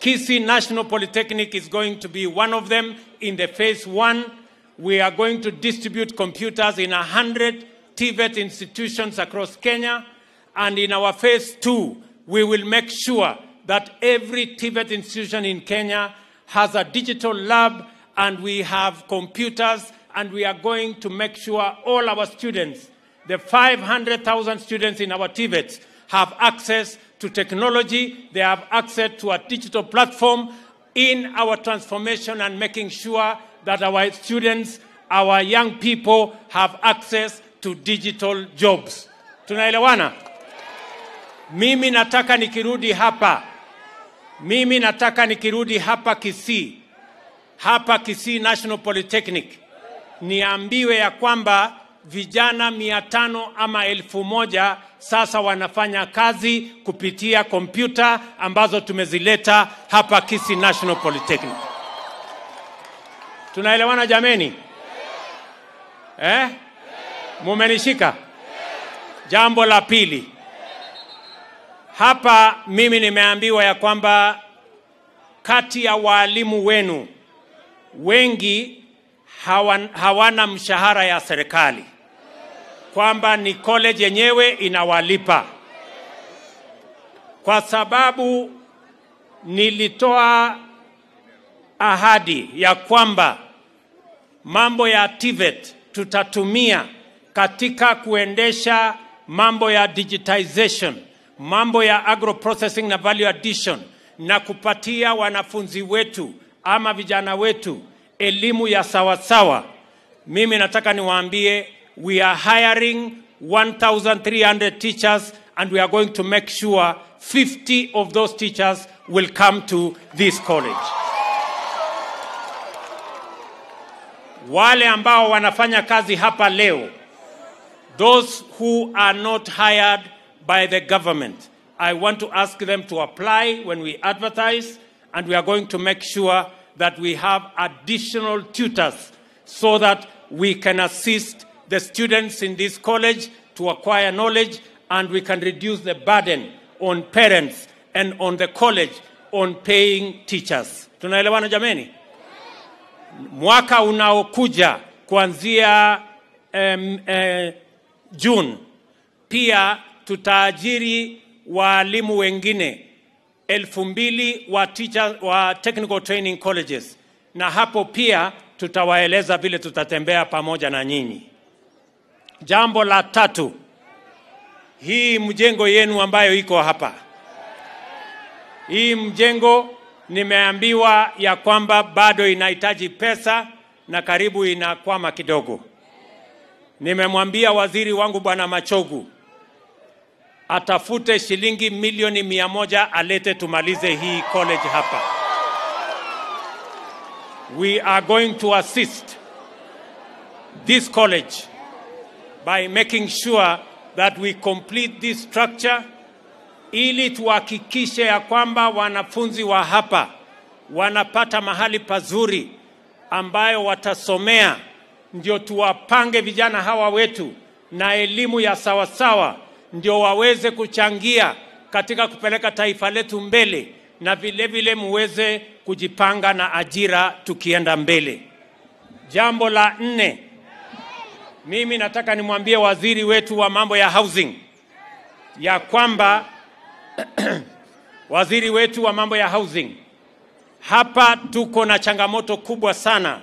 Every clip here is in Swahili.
Kisii National Polytechnic is going to be one of them in the phase one. We are going to distribute computers in 100 TVET institutions across Kenya. And in our phase two, we will make sure that every TVET institution in Kenya has a digital lab and we have computers and we are going to make sure all our students, the 500,000 students in our TVETs, have access to technology, they have access to a digital platform in our transformation and making sure that our students, our young people have access to digital jobs. Tunaelewana? Mimi nataka nikirudi hapa, mimi nataka nikirudi hapa Kisii, hapa Kisii National Polytechnic, niambiwe ya kwamba vijana mia tano ama elfu moja sasa wanafanya kazi kupitia kompyuta ambazo tumezileta hapa kisi National Polytechnic. Tunaelewana jameni? Eh? Mumenishika? Jambo la pili, hapa mimi nimeambiwa ya kwamba kati ya waalimu wenu wengi hawan, hawana mshahara ya serikali, kwamba ni college yenyewe inawalipa. Kwa sababu nilitoa ahadi ya kwamba mambo ya TVET tutatumia katika kuendesha mambo ya digitization, mambo ya agro processing na value addition, na kupatia wanafunzi wetu ama vijana wetu elimu ya sawasawa. Mimi nataka niwaambie, we are hiring 1,300 teachers and we are going to make sure 50 of those teachers will come to this college. Wale ambao wanafanya kazi hapa leo, those who are not hired by the government, I want to ask them to apply when we advertise, and we are going to make sure that we have additional tutors so that we can assist the students in this college to acquire knowledge and we can reduce the burden on parents and on the college on paying teachers. Tunaelewana jameni? Mwaka unaokuja kuanzia um, uh, June pia tutaajiri waalimu wengine elfu mbili wa, teacher, wa technical training colleges, na hapo pia tutawaeleza vile tutatembea pamoja na nyinyi. Jambo la tatu, hii mjengo yenu ambayo iko hapa, hii mjengo nimeambiwa ya kwamba bado inahitaji pesa na karibu inakwama kidogo. Nimemwambia waziri wangu Bwana Machogu atafute shilingi milioni mia moja alete tumalize hii college hapa. We are going to assist this college by making sure that we complete this structure ili tuhakikishe ya kwamba wanafunzi wa hapa wanapata mahali pazuri ambayo watasomea, ndio tuwapange vijana hawa wetu na elimu ya sawasawa, ndio waweze kuchangia katika kupeleka taifa letu mbele, na vile vile muweze kujipanga na ajira tukienda mbele. Jambo la nne, mimi nataka nimwambie waziri wetu wa mambo ya housing ya kwamba waziri wetu wa mambo ya housing, hapa tuko na changamoto kubwa sana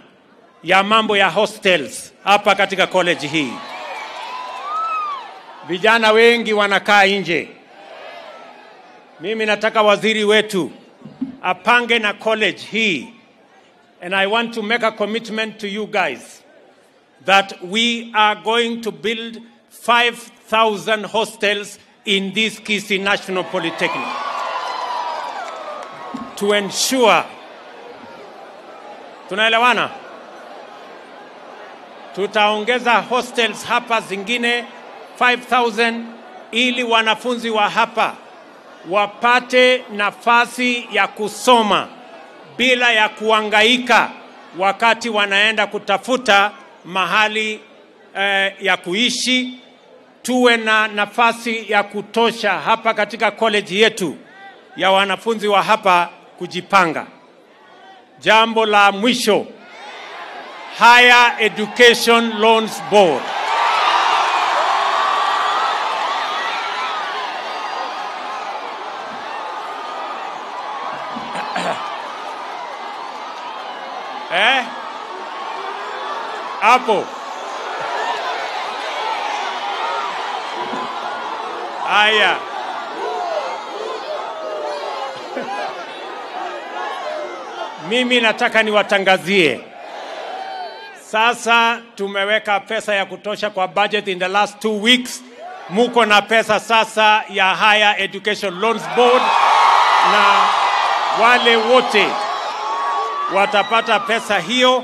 ya mambo ya hostels hapa katika college hii. Vijana wengi wanakaa nje. Mimi nataka waziri wetu apange na college hii, and I want to make a commitment to you guys that we are going to build 5,000 hostels in this Kisii National Polytechnic to ensure tunaelewana, tutaongeza hostels hapa zingine 5000 ili wanafunzi wa hapa wapate nafasi ya kusoma bila ya kuangaika wakati wanaenda kutafuta mahali eh, ya kuishi. Tuwe na nafasi ya kutosha hapa katika college yetu ya wanafunzi wa hapa kujipanga. Jambo la mwisho, Higher Education Loans Board. Hapo. Haya. Mimi nataka niwatangazie sasa, tumeweka pesa ya kutosha kwa budget in the last two weeks. Muko na pesa sasa ya Higher Education Loans Board, na wale wote watapata pesa hiyo,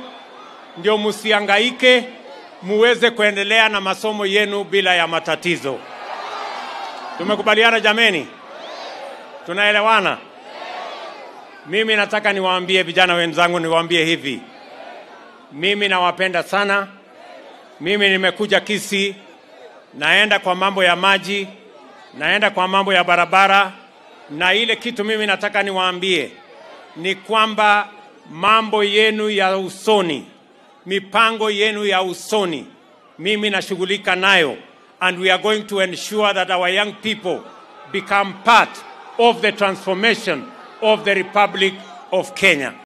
ndio musiangaike, muweze kuendelea na masomo yenu bila ya matatizo. Tumekubaliana jameni? Tunaelewana? Mimi nataka niwaambie vijana wenzangu, niwaambie hivi, mimi nawapenda sana. Mimi nimekuja Kisii, naenda kwa mambo ya maji, naenda kwa mambo ya barabara, na ile kitu mimi nataka niwaambie ni kwamba mambo yenu ya usoni, mipango yenu ya usoni, mimi nashughulika nayo, and we are going to ensure that our young people become part of the transformation of the Republic of Kenya.